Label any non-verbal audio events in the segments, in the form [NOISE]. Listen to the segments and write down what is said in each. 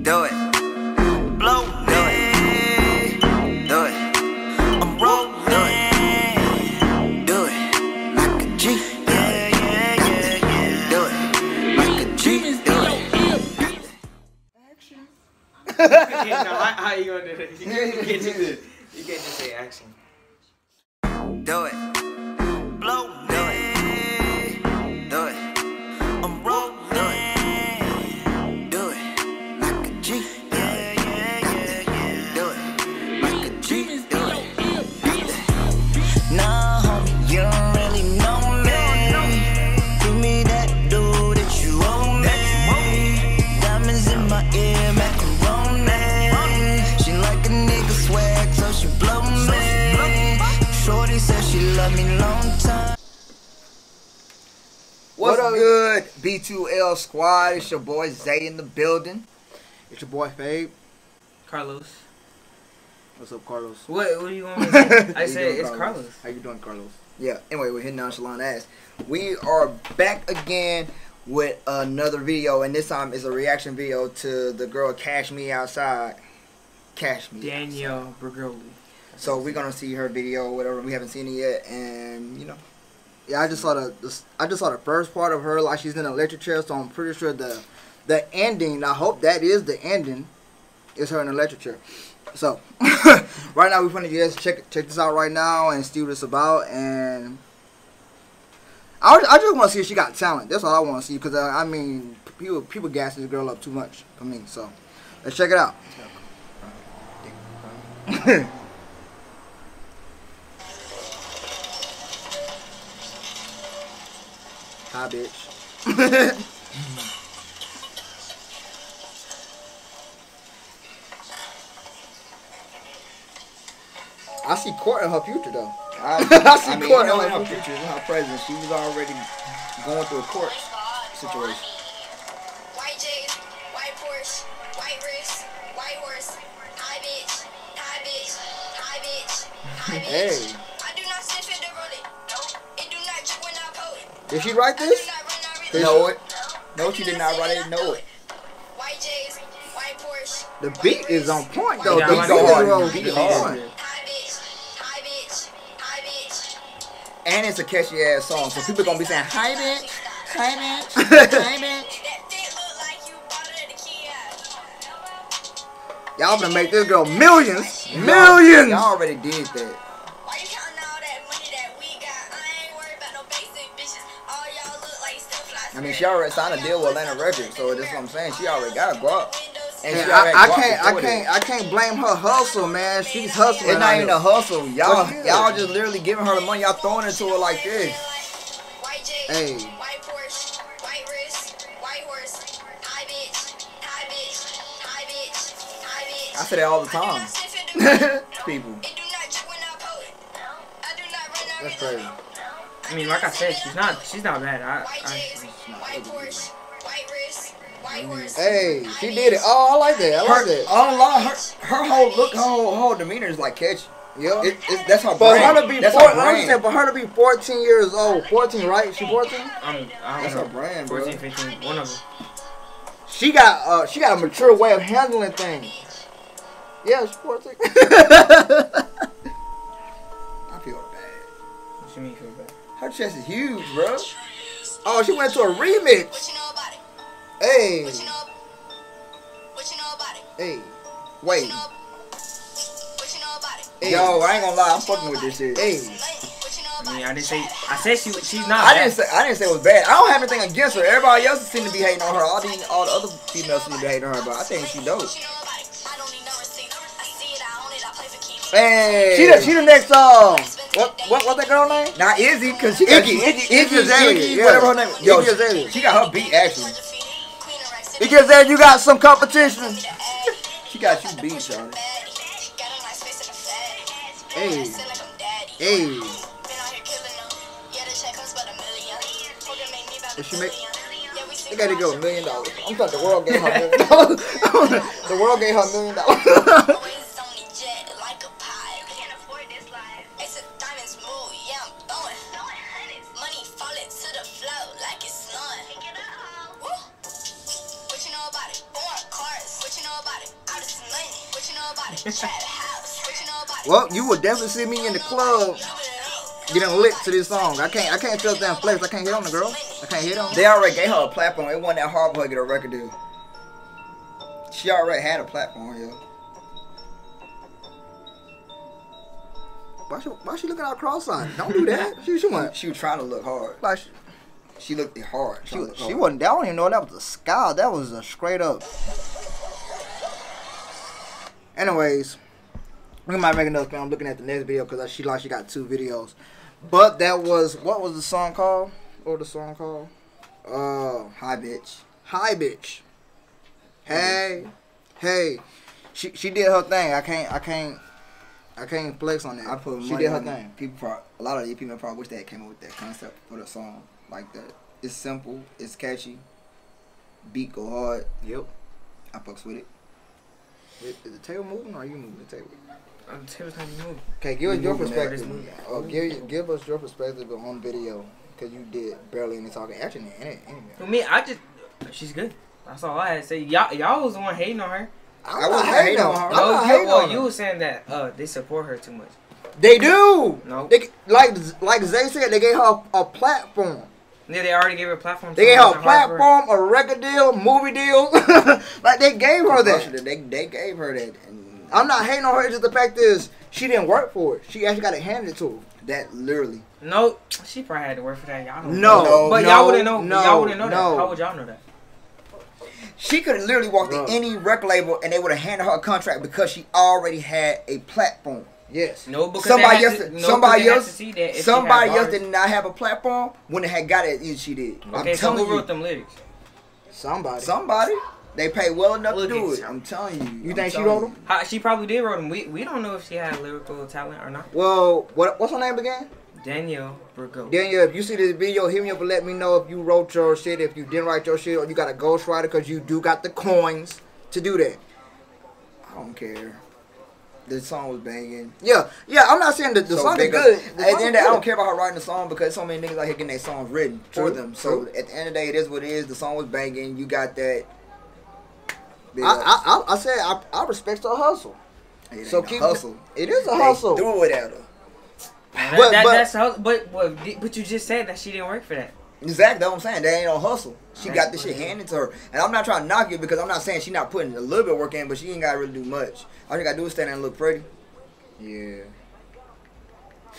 Do it. Blow. Do it. Do it. I'm rolling. Do it. Do it. Like a G. Yeah, yeah, yeah, yeah. Do it. Like a G. Do it. no, how, how you gonna do this? You can't, you can't just, you can't just say action. Do it. Said she love me long time. What's good, B2L squad? It's your boy Zay in the building. It's your boy Fabe. Carlos. What's up, Carlos? What, what do you want me [LAUGHS] to say? I said it's Carlos? Carlos. How you doing, Carlos? Yeah, anyway, we're hitting nonchalant ass. We are back again with another video, and this time is a reaction video to the girl Cash Me Outside. Cash Me. Danielle Bregoli. So we're gonna see her video, whatever. We haven't seen it yet, and you know, Yeah, I just saw the, the I just saw the first part of her like she's in a electric chair, so I'm pretty sure the the ending. I hope that is the ending. Is her in an electric chair. So [LAUGHS] right now we're gonna just check check this out right now and see what it's about and. I, I just want to see if she got talent. That's all I want to see because uh, I mean people people gas this girl up too much for me. So let's check it out. [LAUGHS] Hi, bitch. I see Court in her future though. I, [LAUGHS] I see I mean, court you know, in her her pictures, in her present. she was already going through a court situation. White J's, white Porsche, white wrist, white horse. Hi bitch, hi bitch, hi bitch, hi bitch. Hey. Did she write this? not run out. Know it. No, she did not write it, it. I Know it. White J's, white Porsche. The beat is on point though. Yeah, The I beat like is that. on Beat beat hard. hard. Hi bitch, hi bitch, hi bitch. And it's a catchy ass song, so people gonna be saying, "Hi, bitch, hi, bitch, hi, [LAUGHS] bitch." That fit look like you bought it at the kiosk. Y'all gonna make this girl millions, Y'all- millions. Y'all already did that. Mean, she already signed a deal with Atlantic Records, so that's what I'm saying. She already got a guap. And And I, I can't, I can't. I can't blame her hustle, man. She's hustling. It's not even a hustle. Y'all, y'all just literally giving her the money. Y'all throwing it to her like this. Hey. white Porsche, white wrist, white horse. Hi bitch, hi bitch, hi bitch, hi bitch. I say that all the time. not sniff it to People. It do not drip when I pull it. I do not run out That's crazy. I mean, like I said, she's not she's not bad. I, I J's, white Porsche, white wrist, white horse. Hey, she did it. Oh, I like that. I like Her, that. I don't her, her whole look, her whole, whole demeanor is like catchy. Yeah. It, it's, that's her For brand. her to be, that's four, her I'm saying brand. for her to be 14 years old, 14, right? She 14. I'm, I That's don't her know. brand, bro. 14, 15, one of them. She got, uh, she got a mature way of handling things. Yeah, she's 14. [LAUGHS] I feel bad. What you mean feel bad? Her chest is huge, bro. oh, she went to a remix. What you know about it? Hey, What you know? What you know about it? hey. Wait. What you know about it? Hey. yo, I ain't gonna lie, I'm fucking with this shit. Hey. What I mean. I didn't say I said she she's not I bad. didn't say I didn't say it was bad. I don't have anything against her. Everybody else seem to be hating on her. All these all the other females seem to be hating on her, but I think she dope. What you know about it? I don't need no receipt. I see it, I own it, I play for keeps. Hey, She the, she the next, um, what, what, what that girl name? not Izzy, cause she got Iggy, Iggy, Iggy, Iggy Azalea, Iggy, yeah. whatever her name. Yo, Iggy Azalea. she, she got her beat actually. Because then you got some competition. [LAUGHS] She got you beat, son. Hey. Hey. If she make- They gotta go a million dollars. I'm talking the world gave her a million dollars. [LAUGHS] the world gave her a million dollars. [LAUGHS] [LAUGHS] Well, you will definitely see me in the club getting lit to this song. I can't I can't up there flex. I can't hit on the girl. I can't hit on. They already gave her a platform. It wasn't that hard for her to get a record deal. She already had a platform, yo. Why she, why she looking out cross-eyed? Don't do that. [LAUGHS] She, she went. She was trying to look hard. Like she, She looked hard. she, look she hard. wasn't. I don't even know that was a scowl. That was a straight up. Anyways, we might make another film. I'm looking at the next video because she like she got two videos. But that was what was the song called? Or the song called? Uh, Hi, bitch. hi bitch. Hey, hey. She she did her thing. I can't I can't I can't flex on that. I put she did her thing. People, probably, a lot of these people probably wish they came up with that concept for the song like that. It's simple. It's catchy. Beat go hard. Yep. I fucks with it. Is, is the table moving or are you moving the table? I'm table's not even moving. Okay, give us You your perspective. movie. Oh, give give us your perspective on video because you did barely any talking. Actually, any, any, For me, I just she's good. That's all I had to say. Y'all, y'all was the one hating on her. I'm I wasn't hating hating on on her. her. I'm No, not you, hating well, you her. was saying that uh, they support her too much. They do. No. They like like Zay said, they gave her a platform. Yeah, they already gave her a platform. They gave her a wasn't hard for platform, a record deal, movie deal. [LAUGHS] like they gave her that. They, they gave her that. And I'm not hating on her. It's just the fact is she didn't work for it. She actually got it handed to her. that literally. No, she probably had to work for that. Y'all don't No, know. but no, y'all wouldn't know. no, y'all wouldn't know no. that. How would y'all know that? She could have literally walked Bro. to any record label and they would have handed her a contract because she already had a platform. Yes. No, because somebody they else, to, no, somebody they else, to see that if somebody else did not have a platform when they had got it. yeah, She did. Okay, I'm so telling who you, wrote them lyrics? Somebody. somebody. They paid well enough Look to do at it. you. I'm telling you. You I'm think she wrote them? How, she probably did wrote them. We we don't know if she had lyrical talent or not. Well, what what's her name again? Danielle Burgo. Daniel, if you see this video, hit me up and let me know if you wrote your shit, if you didn't write your shit, or you got a ghostwriter because you do got the coins to do that. I don't care. The song was banging. Yeah, yeah. I'm not saying that the So song is big up- good. At the end of the day, I don't care about her writing the song because so many niggas out here getting their songs written for True, them. So true. at the end of the day, it is what it is. The song was banging. You got that. I. I, I, I said I, I respect her hustle. It so keep hustle. It is a They hustle. Do it at her. That, But- that, but- that's but, but but you just said that she didn't work for that. Exactly, that's what I'm saying. That ain't no hustle. She got this shit handed to her. And I'm not trying to knock it because I'm not saying she not putting a little bit of work in, but she ain't got to really do much. All you got to do is stand there and look pretty. Yeah.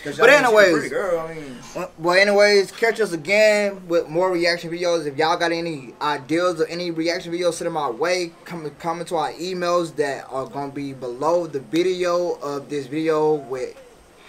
But I mean, she a anyways- girl. I mean, Well- Well, anyways, catch us again with more reaction videos. If y'all got any ideas or any reaction videos, send them our way. Come comment to our emails that are gonna be below the video of this video with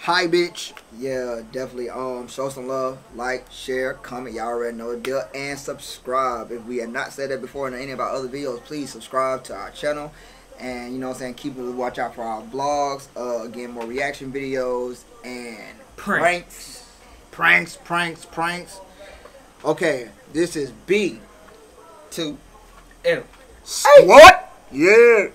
Hi Bitch. yeah, definitely. Um, show some love, like, share, comment. Y'all already know the deal, and subscribe. If we had not said that before in any of our other videos, please subscribe to our channel. And you know what I'm saying, keep watch out for our vlogs. Uh, again, more reaction videos and Pranks. Pranks, pranks, pranks. Okay, this is B. Two. Ew. What? Yeah.